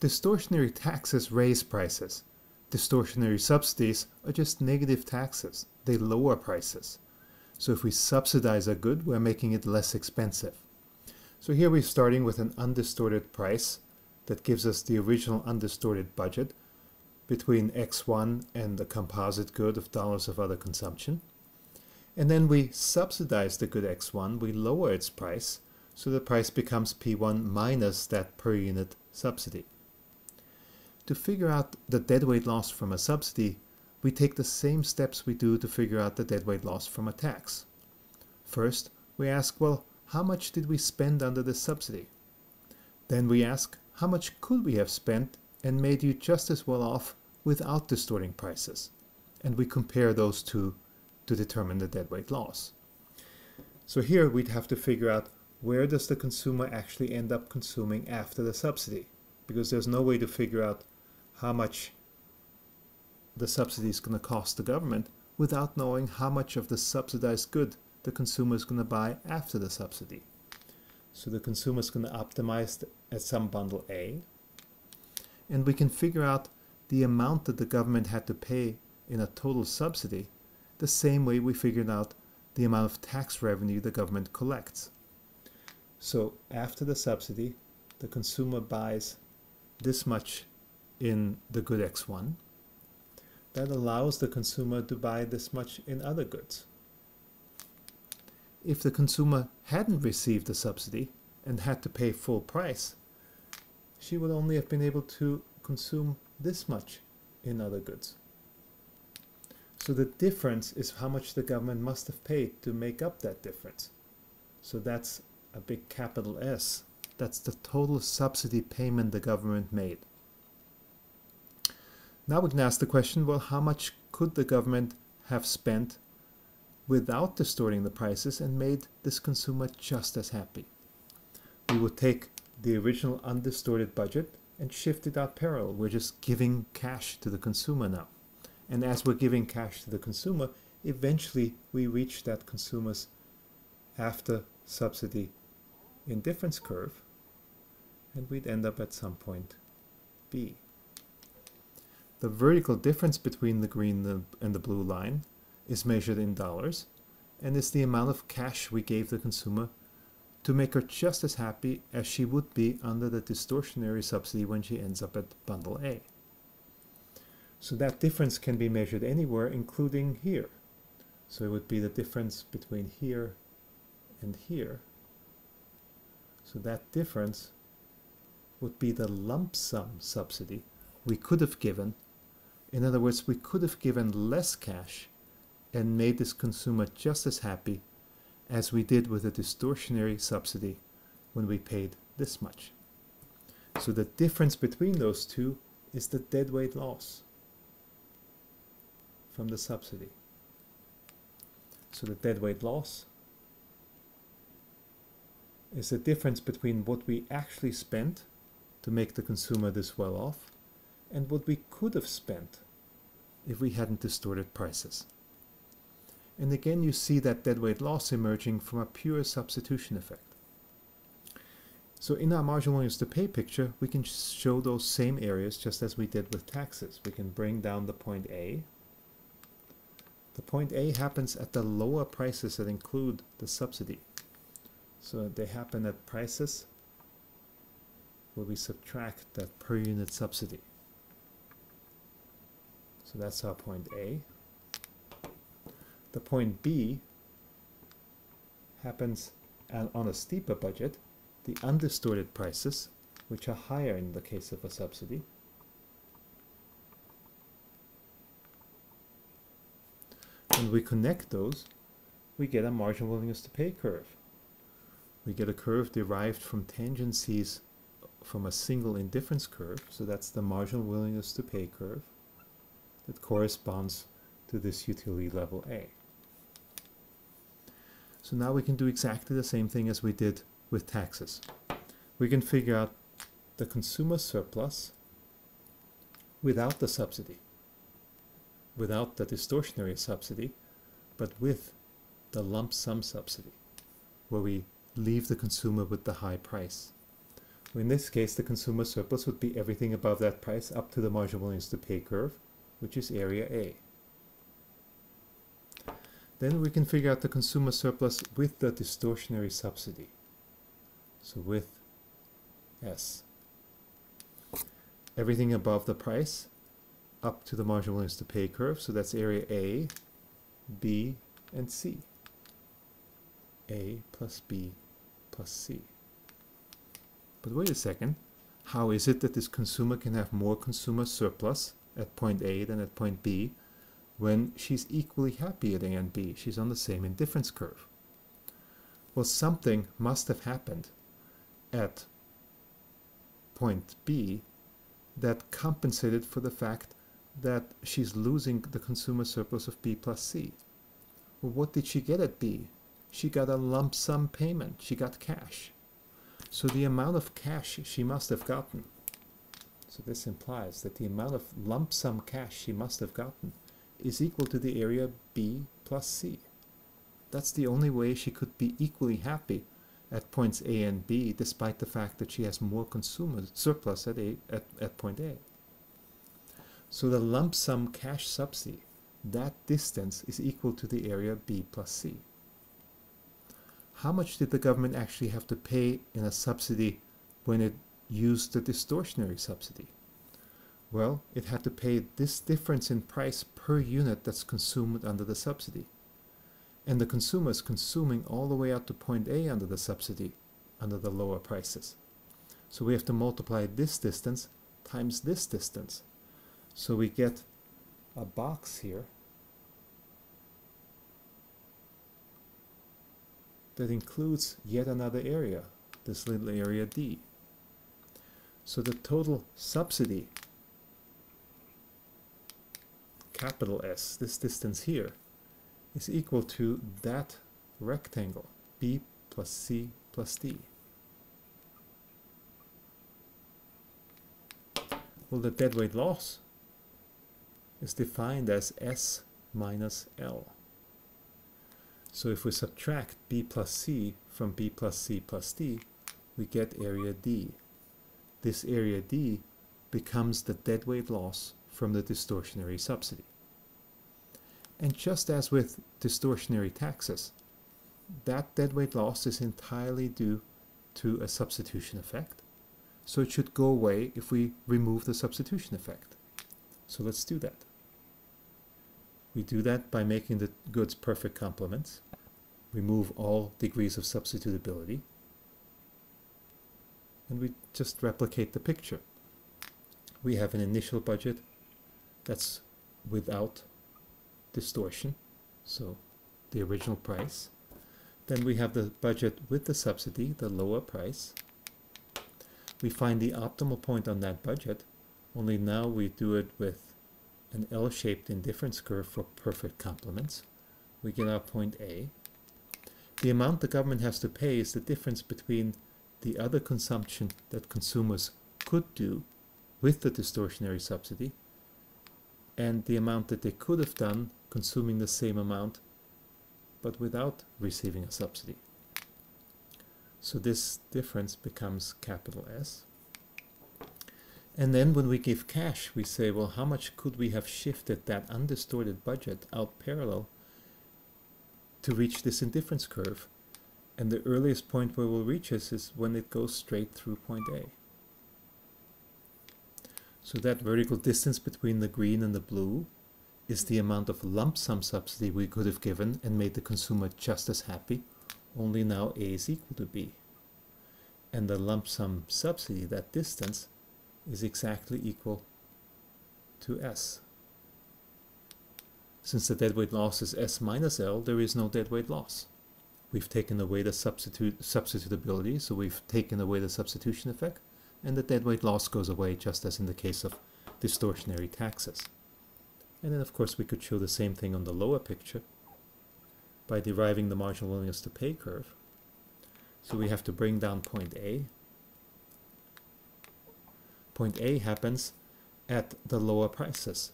distortionary taxes raise prices. Distortionary subsidies are just negative taxes. They lower prices. So if we subsidize a good, we're making it less expensive. So here we're starting with an undistorted price that gives us the original undistorted budget between X1 and the composite good of dollars of other consumption. And then we subsidize the good X1, we lower its price, so the price becomes P1 minus that per unit subsidy. To figure out the deadweight loss from a subsidy, we take the same steps we do to figure out the deadweight loss from a tax. First, we ask, well, how much did we spend under the subsidy? Then we ask, how much could we have spent and made you just as well off without distorting prices? And we compare those two to determine the deadweight loss. So here we'd have to figure out where does the consumer actually end up consuming after the subsidy? Because there's no way to figure out how much the subsidy is going to cost the government without knowing how much of the subsidized good the consumer is going to buy after the subsidy. So the consumer is going to optimize at some bundle A, and we can figure out the amount that the government had to pay in a total subsidy the same way we figured out the amount of tax revenue the government collects. So after the subsidy, the consumer buys this much in the good X1. That allows the consumer to buy this much in other goods. If the consumer hadn't received the subsidy and had to pay full price, she would only have been able to consume this much in other goods. So the difference is how much the government must have paid to make up that difference. So that's a big capital S. That's the total subsidy payment the government made. Now we can ask the question, well, how much could the government have spent without distorting the prices and made this consumer just as happy? We would take the original undistorted budget and shift it out parallel. We're just giving cash to the consumer now. And as we're giving cash to the consumer, eventually we reach that consumer's after subsidy indifference curve, and we'd end up at some point B. The vertical difference between the green and the blue line is measured in dollars and is the amount of cash we gave the consumer to make her just as happy as she would be under the distortionary subsidy when she ends up at bundle A. So that difference can be measured anywhere, including here. So it would be the difference between here and here. So that difference would be the lump sum subsidy we could have given. In other words, we could have given less cash and made this consumer just as happy as we did with a distortionary subsidy when we paid this much. So the difference between those two is the deadweight loss from the subsidy. So the deadweight loss is the difference between what we actually spent to make the consumer this well off and what we could have spent if we hadn't distorted prices. And again, you see that deadweight loss emerging from a pure substitution effect. So in our marginal willingness to pay picture, we can show those same areas just as we did with taxes. We can bring down the point A. The point A happens at the lower prices that include the subsidy. So they happen at prices where we subtract that per unit subsidy. So that's our point A. The point B happens on a steeper budget, the undistorted prices, which are higher in the case of a subsidy. When we connect those, we get a marginal willingness to pay curve we get a curve derived from tangencies from a single indifference curve. So that's the marginal willingness to pay curve that corresponds to this utility level A. So now we can do exactly the same thing as we did with taxes. We can figure out the consumer surplus without the subsidy, without the distortionary subsidy, but with the lump sum subsidy, where we leave the consumer with the high price. In this case, the consumer surplus would be everything above that price up to the marginal willingness to pay curve, which is area A. Then we can figure out the consumer surplus with the distortionary subsidy. So with S. Everything above the price up to the marginal willingness to pay curve. So that's area A, B, and C. A plus B plus C. But wait a second. How is it that this consumer can have more consumer surplus at point A than at point B when she's equally happy at A and B? She's on the same indifference curve. Well, something must have happened at point B that compensated for the fact that she's losing the consumer surplus of B plus C. Well, what did she get at B? She got a lump sum payment. She got cash. So the amount of cash she must have gotten, so this implies that the amount of lump sum cash she must have gotten is equal to the area B plus C. That's the only way she could be equally happy at points A and B, despite the fact that she has more consumer surplus at, A, at, at point A. So the lump sum cash subsidy, that distance is equal to the area B plus C. How much did the government actually have to pay in a subsidy when it used the distortionary subsidy? Well, it had to pay this difference in price per unit that's consumed under the subsidy. And the consumer is consuming all the way out to point A under the subsidy, under the lower prices. So we have to multiply this distance times this distance. So we get a box here that includes yet another area, this little area D. So the total subsidy, capital S, this distance here, is equal to that rectangle, B plus C plus D. Well, the deadweight loss is defined as S minus L. So if we subtract B plus C from B plus C plus D, we get area D. This area D becomes the deadweight loss from the distortionary subsidy. And just as with distortionary taxes, that deadweight loss is entirely due to a substitution effect. So it should go away if we remove the substitution effect. So let's do that. We do that by making the goods perfect complements, remove all degrees of substitutability, and we just replicate the picture. We have an initial budget that's without distortion, so the original price. Then we have the budget with the subsidy, the lower price. We find the optimal point on that budget, only now we do it with an L-shaped indifference curve for perfect complements. We get our point A. The amount the government has to pay is the difference between the other consumption that consumers could do with the distortionary subsidy and the amount that they could have done consuming the same amount but without receiving a subsidy. So this difference becomes capital S. And then when we give cash, we say, well, how much could we have shifted that undistorted budget out parallel to reach this indifference curve? And the earliest point where we'll reach this is when it goes straight through point A. So that vertical distance between the green and the blue is the amount of lump sum subsidy we could have given and made the consumer just as happy, only now A is equal to B. And the lump sum subsidy, that distance, is exactly equal to S. Since the deadweight loss is S minus L, there is no deadweight loss. We've taken away the substitute substitutability, so we've taken away the substitution effect, and the deadweight loss goes away just as in the case of distortionary taxes. And then of course we could show the same thing on the lower picture by deriving the marginal willingness to pay curve. So we have to bring down point A point A happens at the lower prices,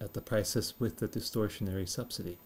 at the prices with the distortionary subsidy.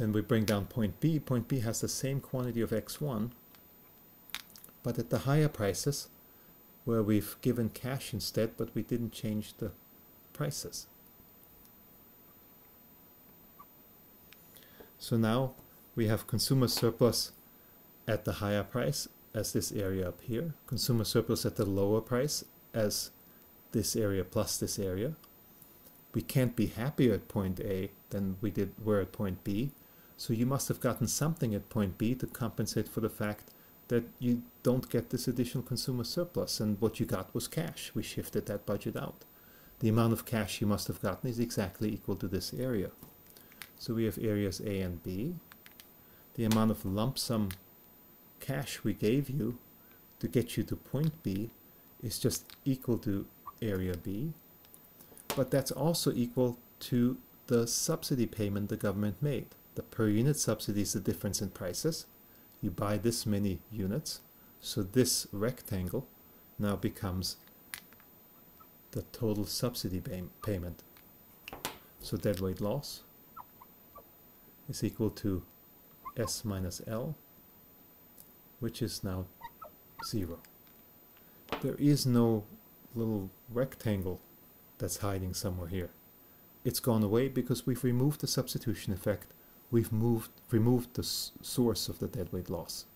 Then we bring down point B. Point B has the same quantity of x1, but at the higher prices, where we've given cash instead, but we didn't change the prices. So now we have consumer surplus at the higher price as this area up here, consumer surplus at the lower price as this area plus this area. We can't be happier at point A than we did were at point B, so you must have gotten something at point B to compensate for the fact that you don't get this additional consumer surplus and what you got was cash. We shifted that budget out. The amount of cash you must have gotten is exactly equal to this area. So we have areas A and B. The amount of lump sum cash we gave you to get you to point B is just equal to area B. But that's also equal to the subsidy payment the government made. The per unit subsidy is the difference in prices. You buy this many units, so this rectangle now becomes the total subsidy pay payment. So deadweight loss is equal to S minus L, which is now zero. There is no little rectangle that's hiding somewhere here. It's gone away because we've removed the substitution effect. We've moved, removed the source of the deadweight loss.